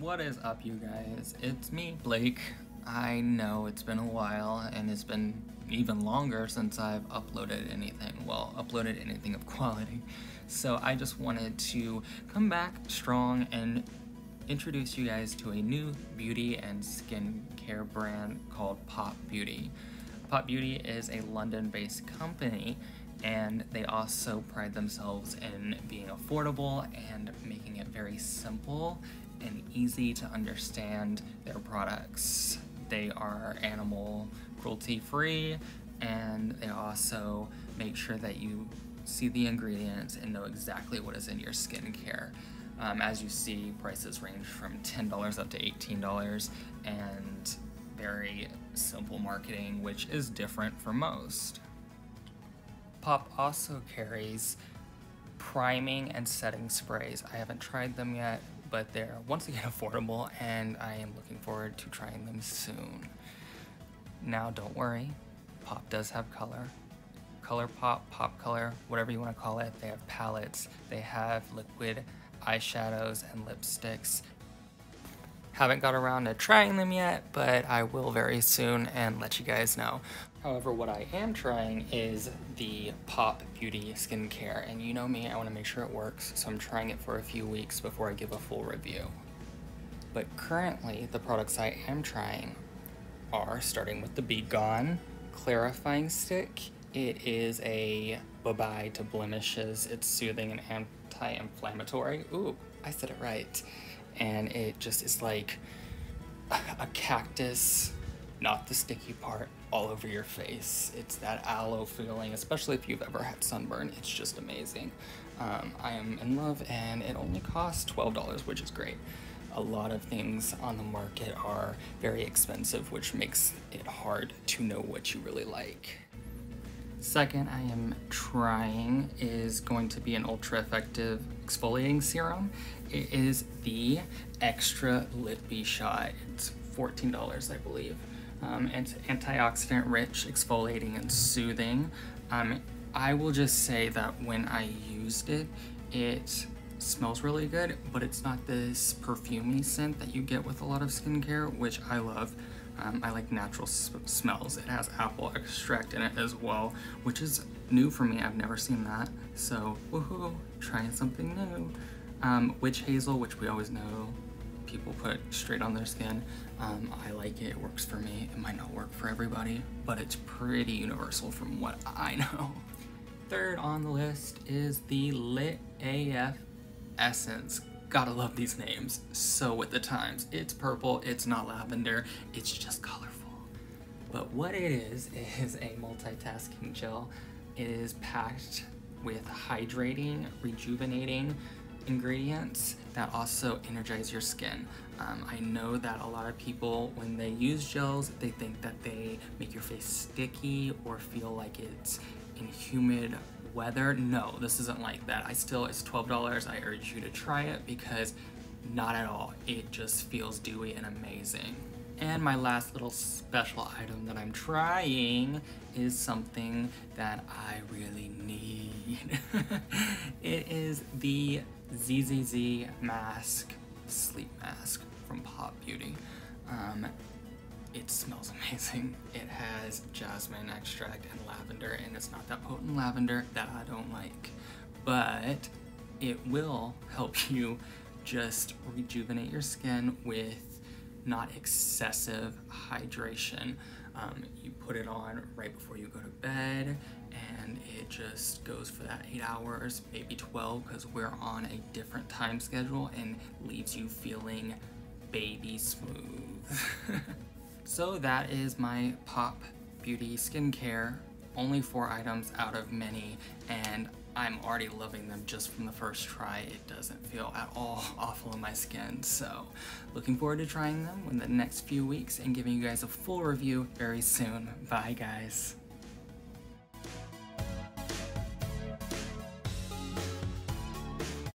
What is up, you guys? It's me, Blake. I know it's been a while, and it's been even longer since I've uploaded anything. Well, uploaded anything of quality. So I just wanted to come back strong and introduce you guys to a new beauty and skincare brand called Pop Beauty. Pop Beauty is a London-based company and they also pride themselves in being affordable and making it very simple and easy to understand their products. They are animal cruelty free and they also make sure that you see the ingredients and know exactly what is in your skincare. Um, as you see, prices range from $10 up to $18 and very simple marketing, which is different for most. Pop also carries priming and setting sprays. I haven't tried them yet, but they're once again affordable and I am looking forward to trying them soon. Now don't worry, Pop does have color. Color Pop, Pop Color, whatever you want to call it, they have palettes, they have liquid eyeshadows and lipsticks. Haven't got around to trying them yet, but I will very soon and let you guys know. However, what I am trying is the Pop Beauty skincare, and you know me, I want to make sure it works, so I'm trying it for a few weeks before I give a full review. But currently, the products I am trying are starting with the Be Gone Clarifying Stick. It is a bye-bye to blemishes. It's soothing and anti-inflammatory. Ooh, I said it right. And it just is like a cactus not the sticky part all over your face. It's that aloe feeling, especially if you've ever had sunburn. It's just amazing. Um, I am in love and it only costs $12, which is great. A lot of things on the market are very expensive, which makes it hard to know what you really like. Second, I am trying is going to be an ultra effective exfoliating serum. It is the Extra Lippy Shot. It's $14, I believe. Um, it's antioxidant rich, exfoliating, and soothing. Um, I will just say that when I used it, it smells really good, but it's not this perfumey scent that you get with a lot of skincare, which I love. Um, I like natural smells. It has apple extract in it as well, which is new for me. I've never seen that. So, woohoo, trying something new. Um, witch hazel, which we always know people put straight on their skin. Um, I like it, it works for me. It might not work for everybody, but it's pretty universal from what I know. Third on the list is the Lit AF Essence. Gotta love these names. So with the times. It's purple, it's not lavender, it's just colorful. But what it is, is a multitasking gel. It is packed with hydrating, rejuvenating, ingredients that also energize your skin. Um, I know that a lot of people, when they use gels, they think that they make your face sticky or feel like it's in humid weather. No, this isn't like that. I still, it's $12. I urge you to try it because not at all. It just feels dewy and amazing. And my last little special item that I'm trying is something that I really need. it is the ZZZ mask, sleep mask from Pop Beauty. Um, it smells amazing. It has jasmine extract and lavender, and it's not that potent lavender that I don't like, but it will help you just rejuvenate your skin with not excessive hydration. Um, you put it on right before you go to bed and it just goes for that 8 hours, maybe 12 because we're on a different time schedule and leaves you feeling baby smooth. so that is my Pop Beauty skincare. Only four items out of many and I'm already loving them just from the first try. It doesn't feel at all awful in my skin. So looking forward to trying them in the next few weeks and giving you guys a full review very soon. Bye guys.